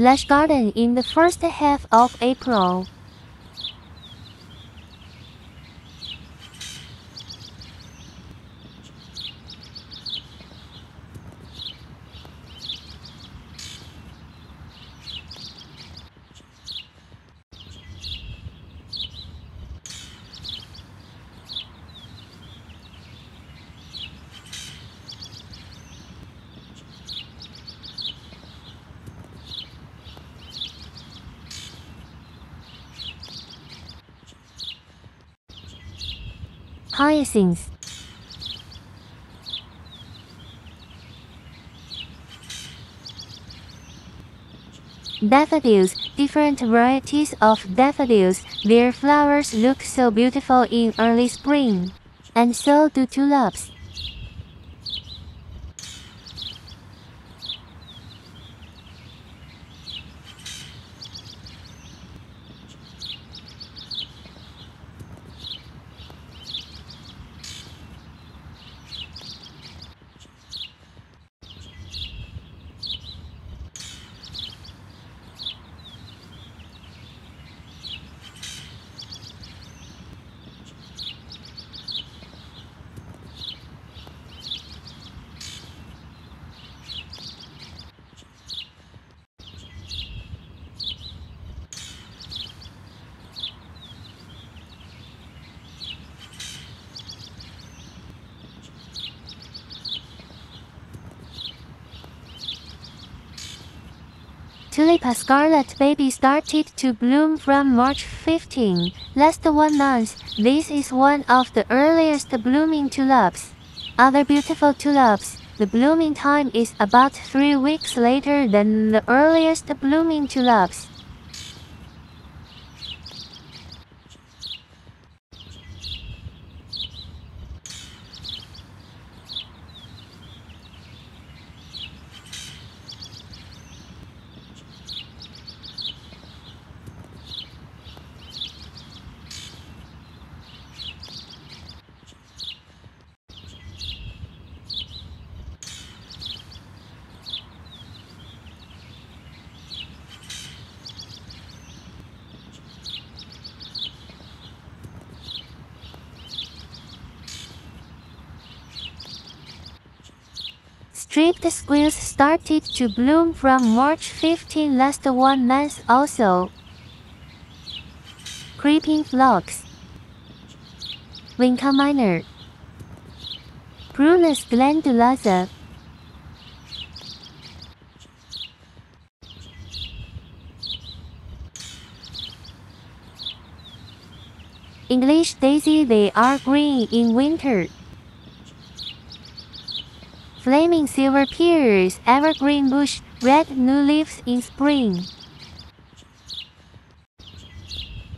Lush Garden in the first half of April. Hyacinth Daffodils, different varieties of daffodils, their flowers look so beautiful in early spring. And so do tulips. Tulipa scarlet baby started to bloom from March 15, last one month. This is one of the earliest blooming tulips. Other beautiful tulips, the blooming time is about three weeks later than the earliest blooming tulips. Striped squills started to bloom from March 15 last one month also. Creeping phlox Vinca minor Prunus glandulosa English daisy they are green in winter. Flaming silver pieris, evergreen bush, red new leaves in spring.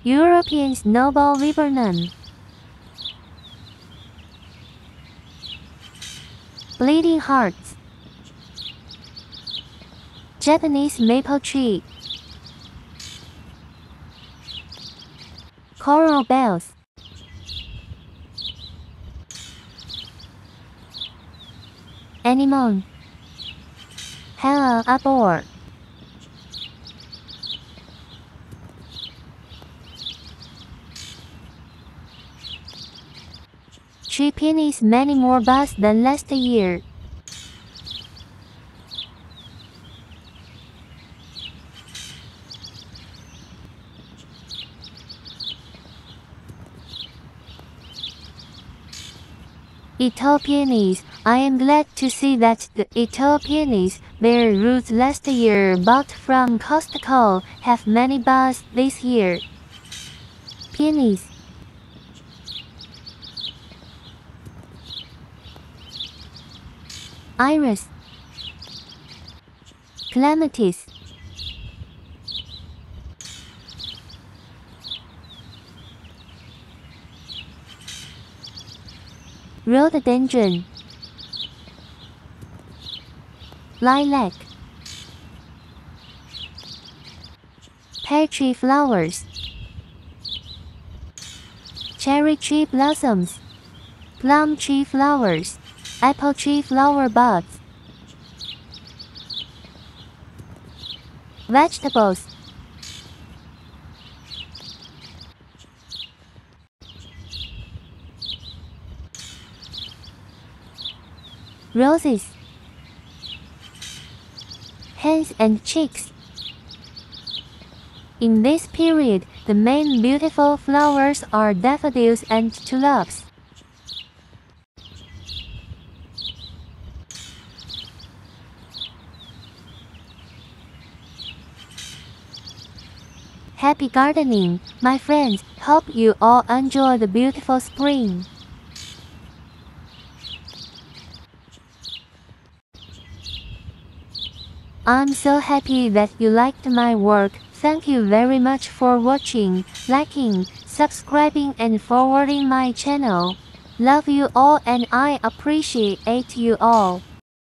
European snowball viburnum. Bleeding hearts. Japanese maple tree. Coral bells. Anemone. Hellebore. Tree peonies many more buds than last year. Itoh peonies. I am glad to see that the Itoh peonies, their roots last year bought from Costco, have many buds this year. Peonies. Iris. Clematis. Rhododendron Lilac Pear tree flowers. Cherry tree blossoms. Plum tree flowers. Apple tree flower buds. Vegetables Roses Hens and chicks In this period, the main beautiful flowers are daffodils and tulips. Happy gardening, my friends. Hope you all enjoy the beautiful spring. I'm so happy that you liked my work. Thank you very much for watching, liking, subscribing and forwarding my channel. Love you all and I appreciate you all.